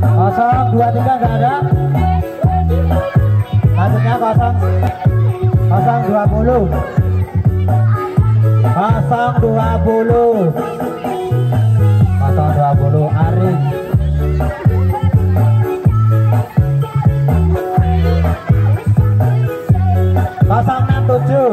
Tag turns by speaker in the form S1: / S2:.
S1: kosong dua tiga nggak ada maksudnya kosong kosong dua puluh kosong dua puluh kosong dua puluh Arin kosong enam tujuh.